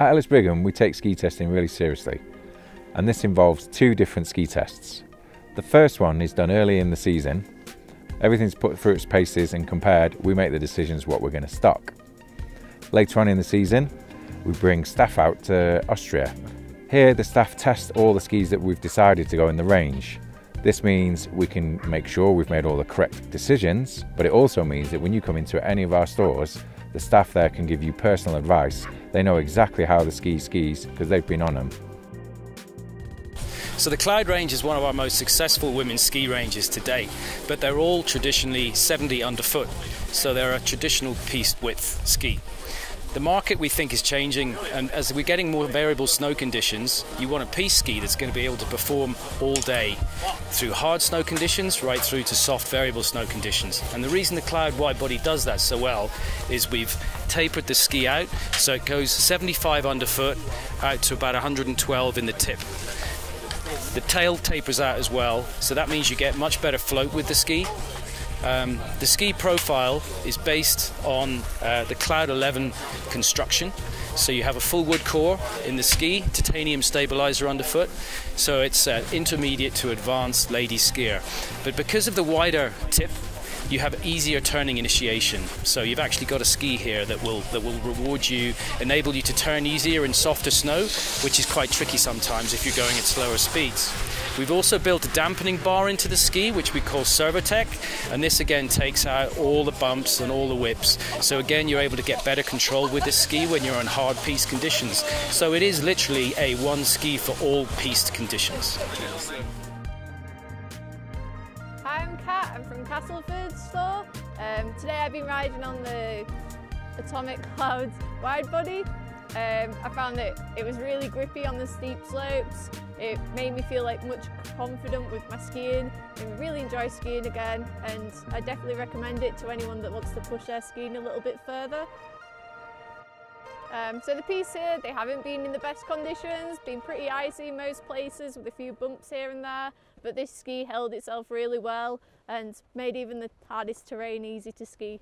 At Ellis Brigham, we take ski testing really seriously, and this involves two different ski tests. The first one is done early in the season. Everything's put through its paces and compared, we make the decisions what we're going to stock. Later on in the season, we bring staff out to Austria. Here, the staff test all the skis that we've decided to go in the range. This means we can make sure we've made all the correct decisions, but it also means that when you come into any of our stores, the staff there can give you personal advice. They know exactly how the ski skis because they've been on them. So the Cloud range is one of our most successful women's ski ranges to date, but they're all traditionally 70 underfoot, so they're a traditional piste width ski. The market we think is changing, and as we're getting more variable snow conditions, you want a piste ski that's going to be able to perform all day through hard snow conditions right through to soft variable snow conditions. And the reason the Cloud wide body does that so well is we've tapered the ski out so it goes 75 underfoot out to about 112 in the tip. The tail tapers out as well, so that means you get much better float with the ski um, the ski profile is based on uh, the Cloud 11 construction. So you have a full wood core in the ski, titanium stabilizer underfoot. So it's uh, intermediate to advanced lady skier. But because of the wider tip, you have easier turning initiation. So you've actually got a ski here that will that will reward you, enable you to turn easier in softer snow, which is quite tricky sometimes if you're going at slower speeds. We've also built a dampening bar into the ski, which we call Servotec, and this again takes out all the bumps and all the whips. So again, you're able to get better control with the ski when you're on hard piste conditions. So it is literally a one ski for all piste conditions. I'm from Castleford store. Um, today I've been riding on the Atomic Clouds wide body. Um, I found that it was really grippy on the steep slopes. It made me feel like much confident with my skiing. I really enjoy skiing again and I definitely recommend it to anyone that wants to push their skiing a little bit further. Um, so the piste here, they haven't been in the best conditions, been pretty icy most places with a few bumps here and there, but this ski held itself really well and made even the hardest terrain easy to ski.